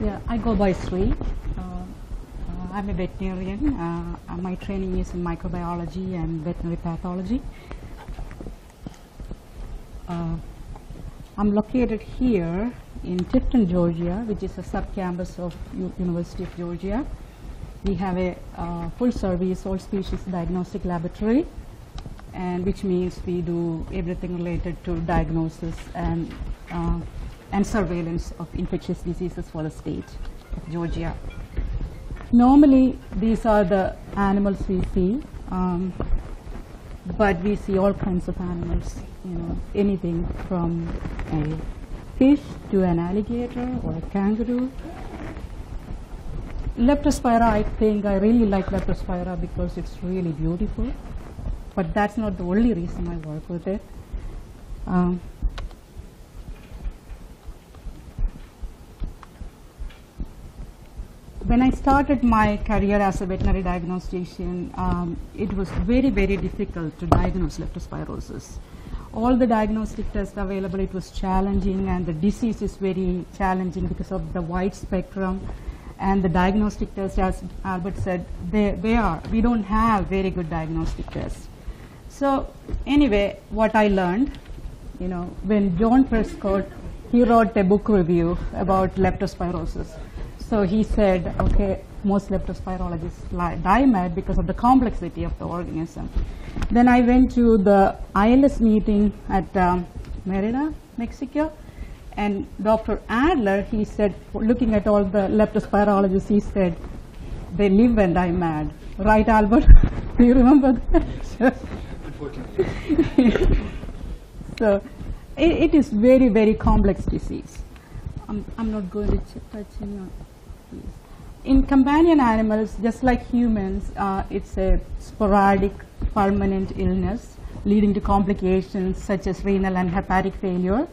Yeah, I go by Sree. Uh, uh, I'm a veterinarian. Uh, my training is in microbiology and veterinary pathology. I'm located here in Tifton, Georgia, which is a sub-campus of U- University of Georgia. We have a uh, full-service all-species diagnostic laboratory, and which means we do everything related to diagnosis and uh, and surveillance of infectious diseases for the state of Georgia. Normally, these are the animals we see, um, but we see all kinds of animals. You know, anything from a fish to an alligator or a kangaroo. Leptospira, I think I really like Leptospira because it's really beautiful, but that's not the only reason I work with it. Um, when I started my career as a veterinary diagnostician, um, it was very, very difficult to diagnose leptospirosis. All the diagnostic tests available, it was challenging, and the disease is very challenging because of the wide spectrum. And the diagnostic tests, as Albert said, they, they are. We don't have very good diagnostic tests. So, anyway, what I learned, you know, when John Prescott, he wrote a book review about leptospirosis. So he said, okay, most leptospirologists die mad because of the complexity of the organism. Then I went to the ILS meeting at um, Merida, Mexico, and Dr. Adler, he said, looking at all the leptospirologists, he said, they live and die mad. Right, Albert? Do you remember that? Unfortunately. so it, it is very, very complex disease. I'm, I'm not going to ch- touch any on. In companion animals, just like humans, uh, it's a sporadic, permanent illness leading to complications such as renal and hepatic failure.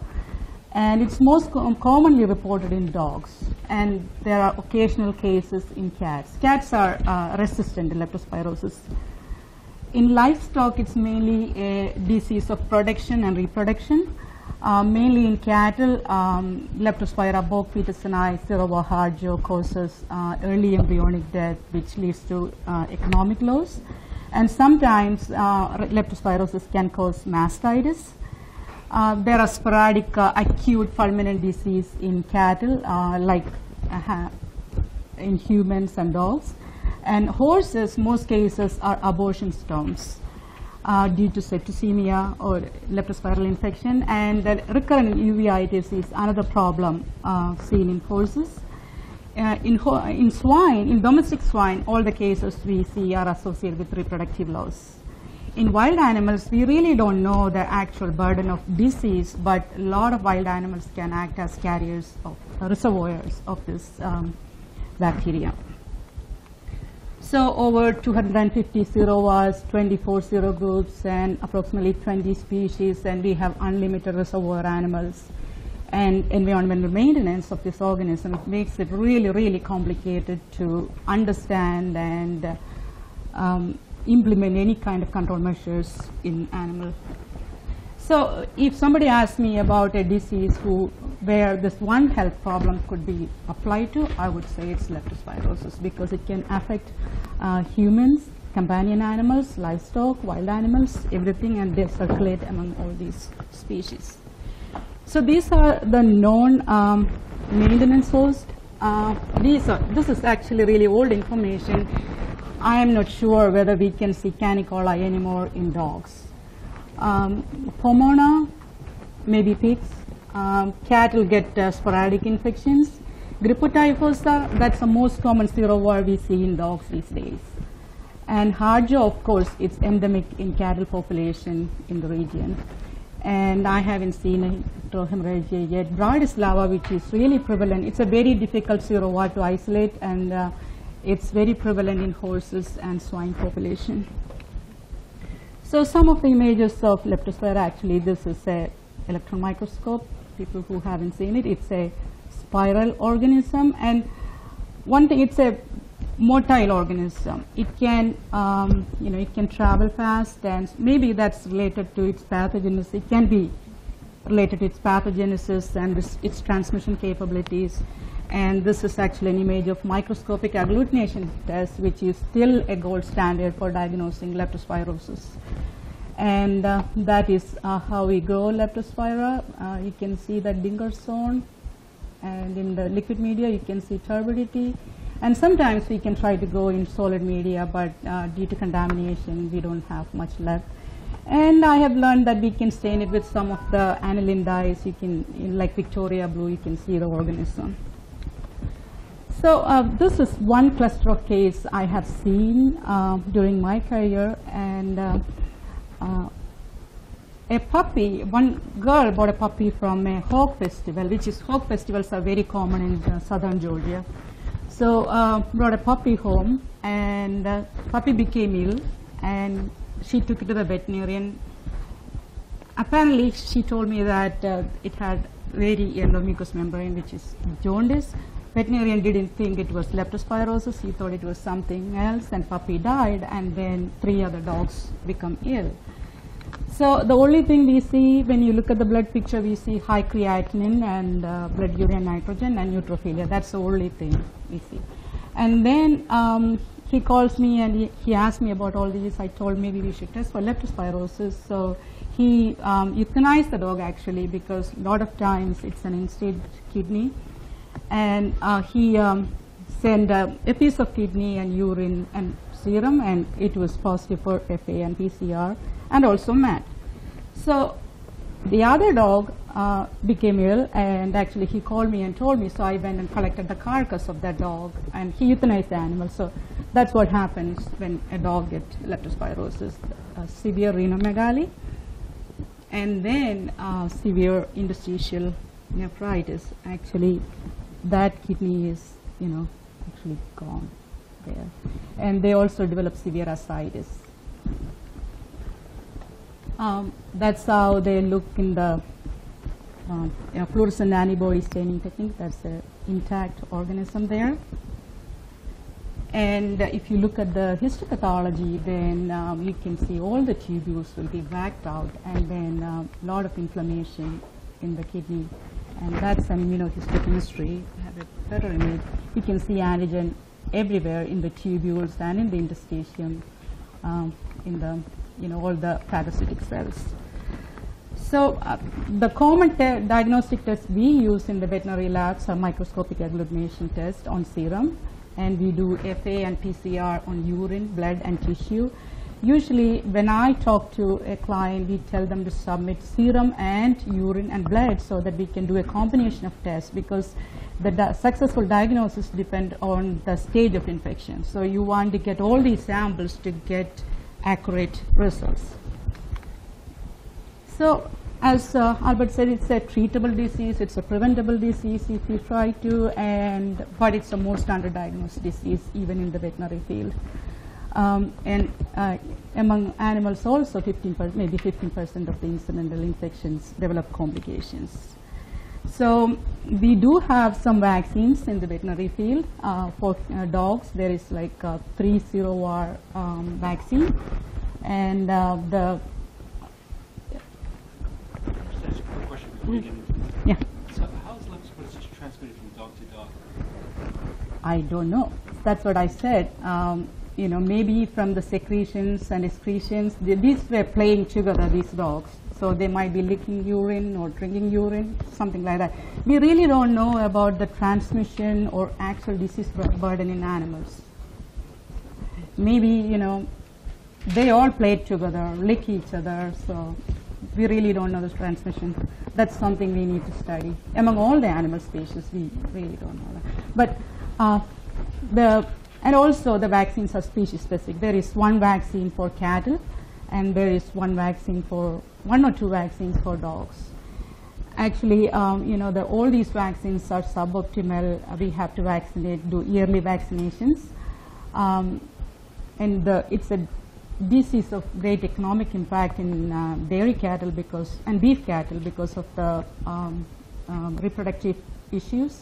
And it's most com- commonly reported in dogs. And there are occasional cases in cats. Cats are uh, resistant to leptospirosis. In livestock, it's mainly a disease of production and reproduction. Uh, mainly in cattle, um, Leptospira borgpetersenii, serovar Hardjo causes uh, early embryonic death, which leads to uh, economic loss. And sometimes leptospirosis can cause mastitis. Uh, there are sporadic uh, acute fulminant disease in cattle, uh, like in humans and dogs. And horses, most cases, are abortion storms uh, due to septicemia or leptospiral infection. And the recurrent uveitis is another problem uh, seen in horses. Uh, in, ho- in swine, in domestic swine, all the cases we see are associated with reproductive loss. In wild animals, we really don't know the actual burden of disease, but a lot of wild animals can act as carriers of reservoirs of this um, bacteria. So over 250 serovars, 24 serogroups, and approximately 20 species, and we have unlimited reservoir animals and environmental maintenance of this organism. Makes it really, really complicated to understand and um, implement any kind of control measures in animal so if somebody asks me about a disease who, where this one health problem could be applied to, I would say it's leptospirosis because it can affect uh, humans, companion animals, livestock, wild animals, everything, and they circulate among all these species. So these are the known um, maintenance host. Uh, these are, this is actually really old information. I am not sure whether we can see canicola anymore in dogs um, Pomona, maybe pigs. Um, cattle get uh, sporadic infections. Grippotyphosa, that's the most common serovar we see in dogs these days. And Hardjo, of course, it's endemic in cattle population in the region. And I haven't seen a hemorrhagia yet. Bratislava, which is really prevalent, it's a very difficult serovar to isolate, and uh, it's very prevalent in horses and swine population. So some of the images of leptospira, actually this is a electron microscope, people who haven't seen it, it's a spiral organism and one thing, it's a motile organism. It can, um, you know, it can travel fast and maybe that's related to its pathogenesis. It can be related to its pathogenesis and its, its transmission capabilities. And this is actually an image of microscopic agglutination test, which is still a gold standard for diagnosing leptospirosis. And uh, that is uh, how we grow leptospira. Uh, you can see the Dinger zone, and in the liquid media, you can see turbidity. And sometimes we can try to go in solid media, but uh, due to contamination, we don't have much left. And I have learned that we can stain it with some of the aniline dyes. You can, like Victoria blue, you can see the organism. So uh, this is one cluster of case I have seen uh, during my career, and uh, uh, a puppy, one girl bought a puppy from a hog festival, which is hog festivals are very common in uh, southern Georgia. So uh, brought a puppy home, and uh, puppy became ill, and she took it to the veterinarian. Apparently, she told me that it had very yellow mucous membrane, which is jaundice. Veterinarian didn't think it was leptospirosis. He thought it was something else, and puppy died, and then three other dogs become ill. So the only thing we see when you look at the blood picture, we see high creatinine and uh, blood urea nitrogen and neutrophilia. That's the only thing we see. And then um, he calls me and he, he asked me about all these. I told maybe we should test for leptospirosis. So he um, euthanized the dog actually because a lot of times it's an end-stage kidney. And uh, he um, sent uh, a piece of kidney and urine and serum and it was positive for FA and PCR and also MAT. So the other dog uh, became ill and actually he called me and told me so I went and collected the carcass of that dog and he euthanized the animal. So that's what happens when a dog gets leptospirosis, uh, severe renomegaly and then uh, severe interstitial nephritis. Actually that kidney is you know actually gone there. And they also develop severe ascites. Um, that's how they look in the um, you know, fluorescent antibody staining technique. That's an intact organism there. And uh, if you look at the histopathology, then um, you can see all the tubules will be whacked out, and then a lot of inflammation in the kidney. And that's an immunohistochemistry. I have a better image. You can see antigen everywhere in the tubules and in the interstitium, um, in the you know all the phagocytic cells. So uh, the common te- diagnostic tests we use in the veterinary labs are microscopic agglutination test on serum, and we do FA and PCR on urine, blood, and tissue. Usually, when I talk to a client, we tell them to submit serum and urine and blood so that we can do a combination of tests because the di- successful diagnosis depend on the stage of infection. So you want to get all these samples to get accurate results. So, as uh, Albert said, it's a treatable disease, it's a preventable disease if you try to, and but it's a more standard diagnosed disease even in the veterinary field. Um, and uh, among animals also 15 per, maybe 15 percent of the incidental infections develop complications. So we do have some vaccines in the veterinary field uh, for uh, dogs. There is like a 3-0R um, vaccine, and uh, the Just ask a quick question before we get into it. yeah, So how is leptospirosis transmitted from dog to dog? I don't know. That's what I said. Um, you know, maybe from the secretions and excretions. th- These were playing together. These dogs. So they might be licking urine or drinking urine, something like that. We really don't know about the transmission or actual disease burden in animals. Maybe, you know, they all played together, lick each other, so we really don't know the transmission. That's something we need to study. Among all the animal species, we really don't know that. But uh, the and also the vaccines are species specific. There is one vaccine for cattle, and there is one vaccine for one or two vaccines for dogs. Actually, um, you know, the, all these vaccines are suboptimal. We have to vaccinate, do yearly vaccinations. Um, and the, it's a disease of great economic impact in uh, dairy cattle because and beef cattle because of the um, um, reproductive issues.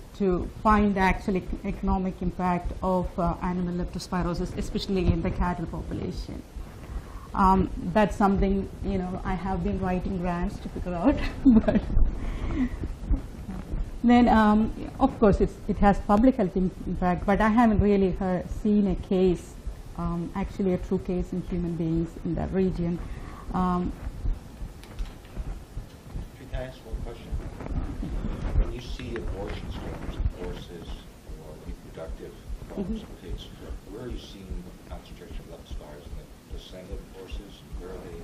to find the actual ec- economic impact of uh, animal leptospirosis, especially in the cattle population. Um, that's something, you know, I have been writing grants to figure out, but then, um, of course, it has public health impact, but I haven't really heard, seen a case, um, actually a true case in human beings in that region. Um, Can I ask one question? When you see abortions from horses or reproductive problems Mm-hmm. where are you seeing the concentration of leptospires in the descendant horses? Where are they?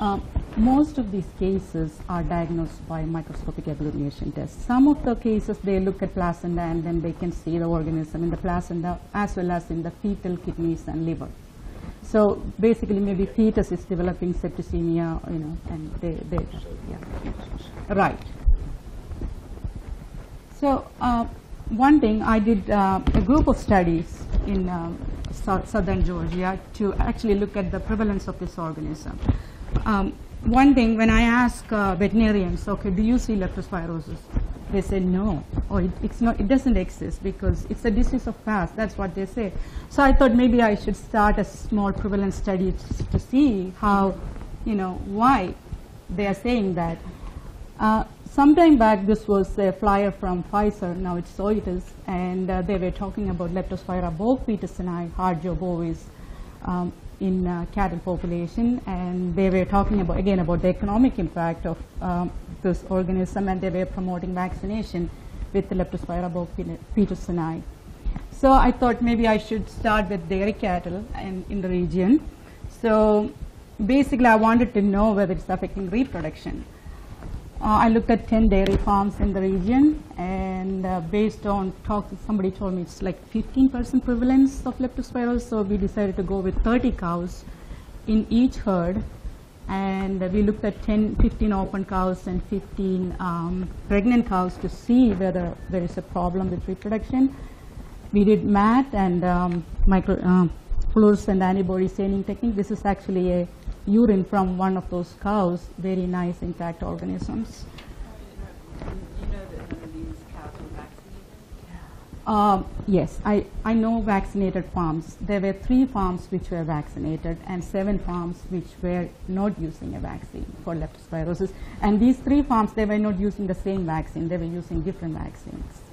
Um, most of these cases are diagnosed by microscopic agglutination tests. Some of the cases they look at placenta and then they can see the organism in the placenta as well as in the fetal kidneys and liver. So basically, maybe fetus is developing septicemia, you know, and they, they yeah. Right. So, uh, one thing, I did uh, a group of studies in sou- southern Georgia to actually look at the prevalence of this organism. Um, one thing, when I ask uh, veterinarians, okay, do you see leptospirosis? They say no, or it, it's not, it doesn't exist because it's a disease of past. That's what they say. So I thought maybe I should start a small prevalence study to see how, you know, why they are saying that. Uh, sometime back, this was a flyer from Pfizer, now it's Zoetis, and uh, they were talking about Leptospira borgpetersenii, Hardjo bovis, um, in uh, cattle population, and they were talking about again about the economic impact of um, this organism, and they were promoting vaccination with the Leptospira borgpetersenii. So I thought maybe I should start with dairy cattle in, in the region. So basically, I wanted to know whether it's affecting reproduction. Uh, I looked at 10 dairy farms in the region, and uh, based on talk, somebody told me it's like 15% prevalence of leptospirosis. So we decided to go with 30 cows in each herd, and uh, we looked at 10, 15 open cows and 15 um, pregnant cows to see whether there is a problem with reproduction. We did MAT and um, micro, um, fluorescent antibody staining technique. This is actually a urine from one of those cows, very nice intact organisms. You know that none of these cows were vaccinated? Uh, yes, I, I know vaccinated farms. There were three farms which were vaccinated and seven farms which were not using a vaccine for leptospirosis. And these three farms, they were not using the same vaccine, they were using different vaccines.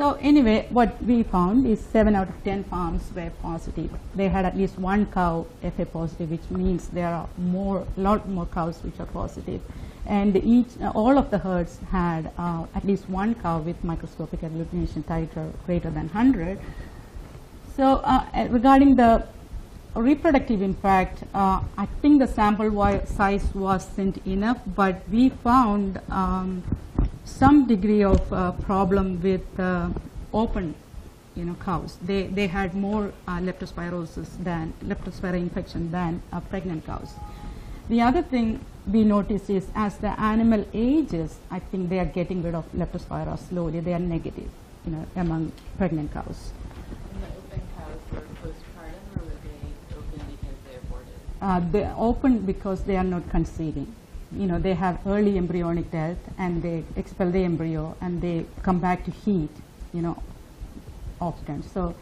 So anyway, what we found is seven out of ten farms were positive. They had at least one cow FA positive, which means there are more, lot more cows which are positive. And each, uh, all of the herds had uh, at least one cow with microscopic agglutination titer greater than 100. So uh, uh, regarding the reproductive impact, uh, I think the sample size wasn't enough, but we found um, some degree of uh, problem with uh, open, you know, cows. They they had more uh, leptospirosis than leptospira infection than uh, pregnant cows. The other thing we notice is as the animal ages, I think they are getting rid of leptospira slowly. They are negative, you know, among pregnant cows. And the open cows were postpartum, or were they open because they aborted? Uh, they open because they are not conceiving. You know, they have early embryonic death and they expel the embryo and they come back to heat, you know, often. So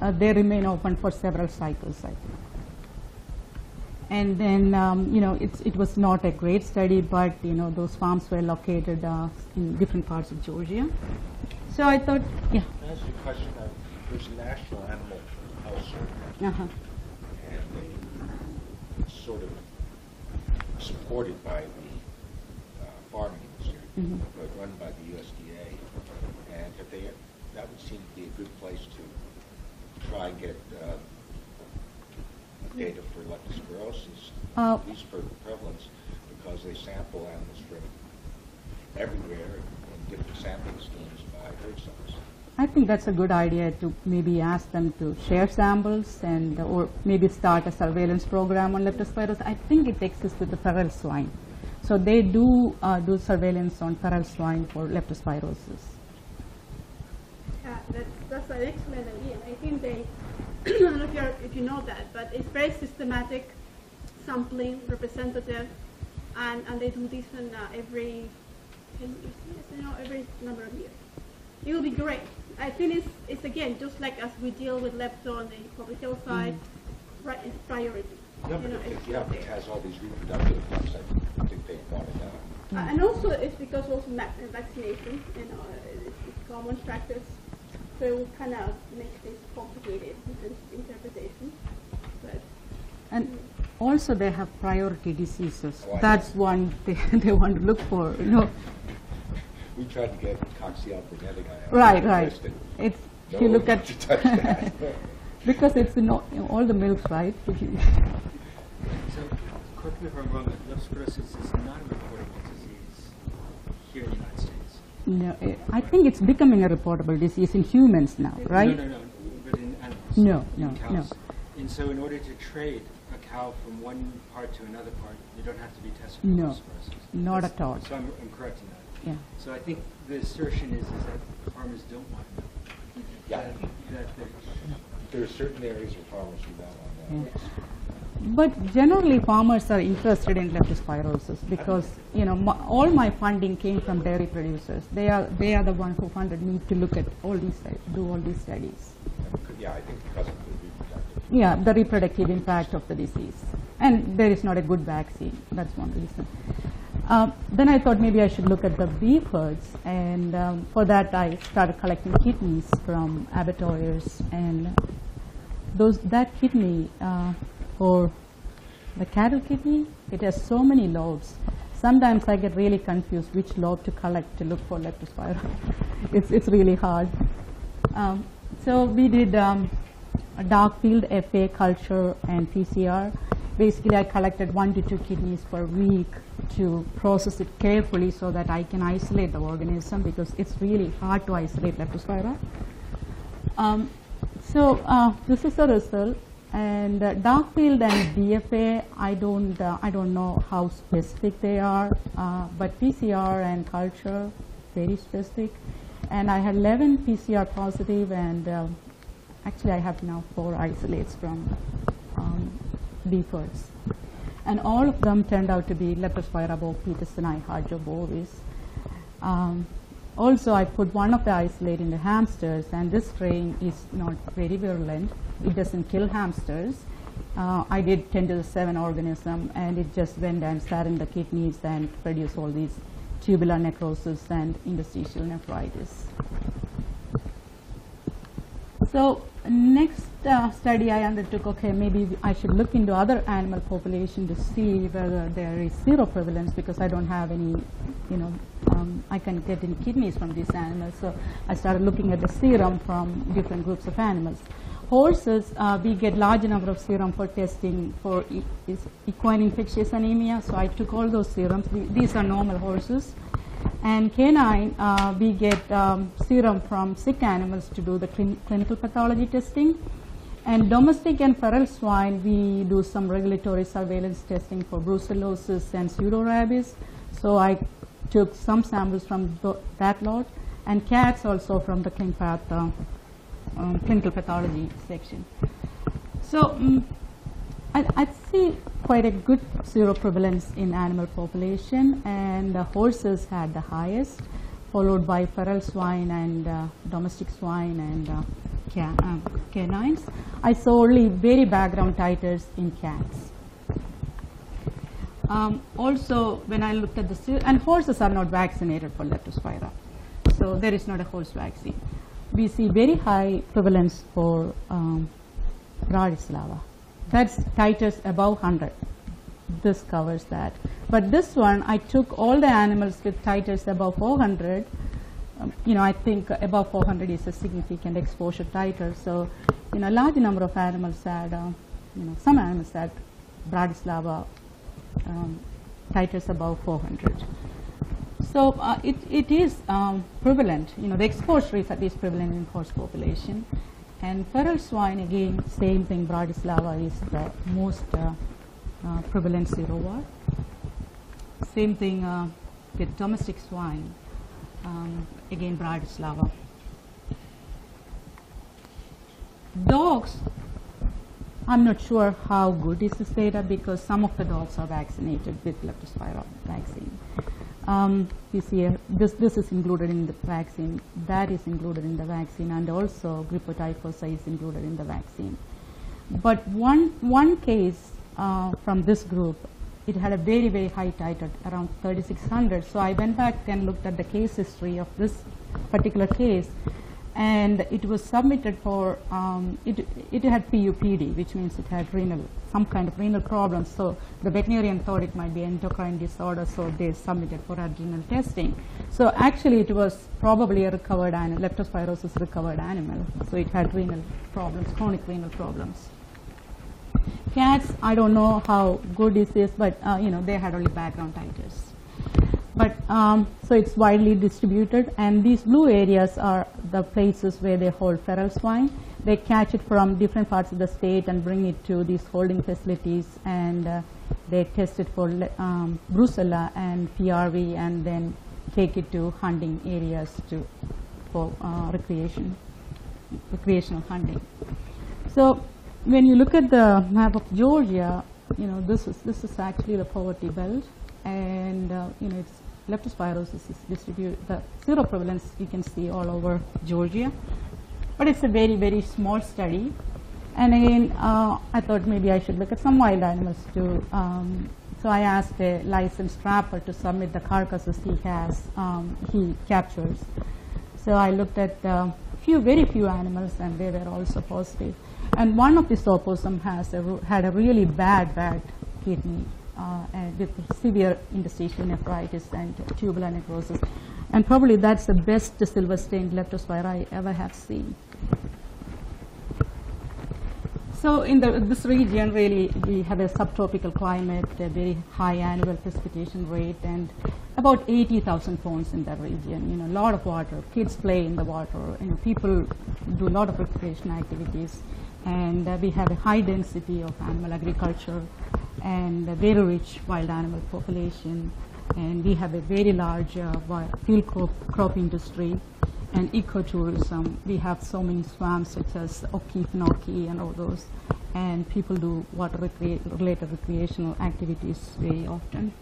uh, they remain open for several cycles, I think. And then, um, you know, it's, it was not a great study, but, you know, those farms were located uh, in different parts of Georgia. So I thought, yeah. Can I ask you a question? Uh, There's a national animal health survey, Uh-huh. and it's sort of supported by the uh, farming industry, Mhm. but run by the USDA. And if they, that would seem to be a good place to try and get uh, data for leptospirosis, Uh, at least for prevalence, because they sample animals from everywhere in different sampling schemes by herd size. I think that's a good idea to maybe ask them to share samples and or maybe start a surveillance program on leptospirosis. I think it exists with the feral swine. So they do uh, do surveillance on feral swine for leptospirosis. Yeah, that's, that's an excellent idea. I think they, I don't know if, if you know that, but it's very systematic sampling representative, and, and they do this one uh, every, you know, every number of years. It will be great. I think it's, it's again, just like as we deal with lepto on the public health side, right, it's priority. No, You know, if, it's if, yeah, not if it has all these reproductive effects, I think they want to know. Uh, And also, it's because also ma- vaccination, you know, uh, it's, it's common practice, so it will kind of make things complicated in terms of interpretation. But And also they have priority diseases. Oh, That's one they, they want to look for, you know. We tried to get Coxiella burnetii on Right, right. listed. It's, No if you look at, wants to touch that. because it's in all, in all the milks, right? If you- So, correct me if I'm wrong, but leptospirosis is not a reportable disease here in the United States. No, eh, I think it's becoming a reportable disease in humans now, right? No, no, no, but in animals. No, in no, no. And so in order to trade a cow from one part to another part, you don't have to be tested for No, leptospirosis. not That's- at all. So I'm, I'm correcting that. Yeah. So I think the assertion is, is that farmers don't want to know. Yeah. That, that they're- There are certain areas where farmers do not want to know. But generally, farmers are interested in leptospirosis because you know my, all my funding came from dairy producers. They are they are the ones who funded me to look at all these do all these studies. Yeah, I think because of the reproductive. Yeah, the reproductive impact of the disease, and there is not a good vaccine. That's one reason. Um, then I thought maybe I should look at the beef herds, and um, for that I started collecting kidneys from abattoirs, and those that kidney uh, for the cattle kidney, it has so many lobes. Sometimes I get really confused which lobe to collect to look for leptospira. it's it's really hard. Um, so we did um, a dark field FA culture and PCR. Basically, I collected one to two kidneys per week to process it carefully so that I can isolate the organism because it's really hard to isolate leptospira. Um, so uh, this is the result. And uh, dark field and DFA, I don't, uh, I don't know how specific they are, uh, but PCR and culture, very specific. And I had 11 PCR positive, and um actually I have now four isolates from um, herds. And all of them turned out to be Leptospira petersoni Hardjo bovis. Um, also, I put one of the isolate in the hamsters, and this strain is not very virulent. It doesn't kill hamsters. Uh, I did 10 to the 7 organism, and it just went and sat in the kidneys and produced all these tubular necrosis and interstitial nephritis. So next uh, study I undertook, okay, maybe I should look into other animal population to see whether there is seroprevalence because I don't have any, you know, um, I can get any kidneys from these animals. So I started looking at the serum from different groups of animals. Horses, uh, we get large number of serum for testing for e- equine infectious anemia. So I took all those serums. The- These are normal horses. And canine, uh, we get um, serum from sick animals to do the clin- clinical pathology testing. And domestic and feral swine, we do some regulatory surveillance testing for brucellosis and pseudorabies. So I took some samples from that lot, and cats also from the uh, um, clinical pathology section. So mm I, I see quite a good seroprevalence in animal population, and the horses had the highest, followed by feral swine and uh, domestic swine and uh, ca- um, canines. I saw only very background titers in cats. Um, also, when I looked at the and horses are not vaccinated for leptospira, so there is not a horse vaccine. We see very high prevalence for um, Bratislava. That's titers above 100. This covers that. But this one, I took all the animals with titers above 400. Um, you know, I think above 400 is a significant exposure titer. So, you know, a large number of animals had, uh, you know, some animals had Bratislava um, titers above 400. So uh, it, it is um, prevalent, you know, the exposure is at least prevalent in horse population. And feral swine, again, same thing, Bratislava is the most uh, uh, prevalent serovar. Same thing uh, with domestic swine, um, again, Bratislava. Dogs, I'm not sure how good is this data because some of the dogs are vaccinated with leptospira vaccine. Um, you see, here, this, this is included in the vaccine, that is included in the vaccine, and also grippotyphosa is included in the vaccine. But one, one case uh, from this group, it had a very, very high titer, around 3600. So I went back and looked at the case history of this particular case, and it was submitted for, um, it, it had PUPD, which means it had renal, some kind of renal problem. So the veterinarian thought it might be endocrine disorder, so they submitted for adrenal testing. So actually it was probably a recovered animal, leptospirosis recovered animal. So it had renal problems, chronic renal problems. Cats, I don't know how good is this, but uh, you know they had only background titers. But um, so it's widely distributed, and these blue areas are the places where they hold feral swine. They catch it from different parts of the state and bring it to these holding facilities, and uh, they test it for um, brucella and PRV, and then take it to hunting areas to for uh, recreation, recreational hunting. So when you look at the map of Georgia, you know this is this is actually the poverty belt, and uh, you know it's leptospirosis is distributed. The seroprevalence you can see all over Georgia, but it's a very very small study. And again, uh, I thought maybe I should look at some wild animals too. Um, so I asked a licensed trapper to submit the carcasses he has, um, he captures. So I looked at uh, few, very few animals, and they were also positive. And one of these opossum has a, had a really bad, bad kidney with severe interstitial nephritis and tubular necrosis. And probably that's the best silver stained leptospira I ever have seen. So in the, this region, really, we have a subtropical climate, a very high annual precipitation rate, and about 80,000 ponds in that region. You know, a lot of water. Kids play in the water, and people do a lot of recreation activities. And uh, we have a high density of animal agriculture and a very rich wild animal population. And we have a very large uh, field crop, crop industry and ecotourism. We have so many swamps such as Okefenokee and all those, and people do water recre- related recreational activities very often.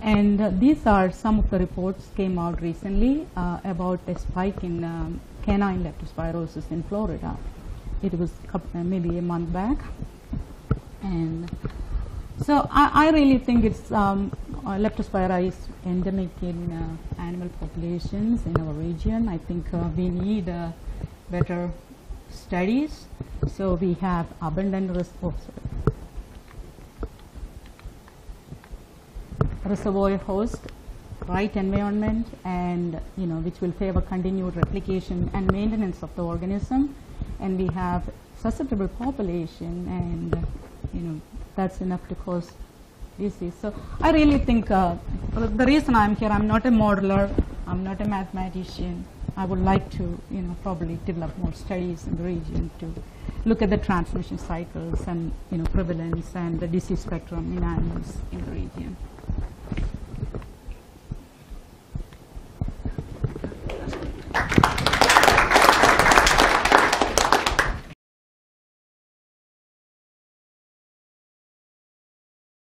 And uh, these are some of the reports came out recently uh, about a spike in um, canine leptospirosis in Florida. It was uh, maybe a month back, and so I, I really think it's um, uh, leptospira is endemic in uh, animal populations in our region. I think uh, we need uh, better studies. So we have abundant res- oh, reservoir host, right environment, and you know which will favor continued replication and maintenance of the organism. And we have susceptible population, and you know that's enough to cause disease. So I really think uh, the reason I'm here, I'm not a modeler, I'm not a mathematician. I would like to, you know, probably develop more studies in the region to look at the transmission cycles and, you know, prevalence and the disease spectrum in animals in the region.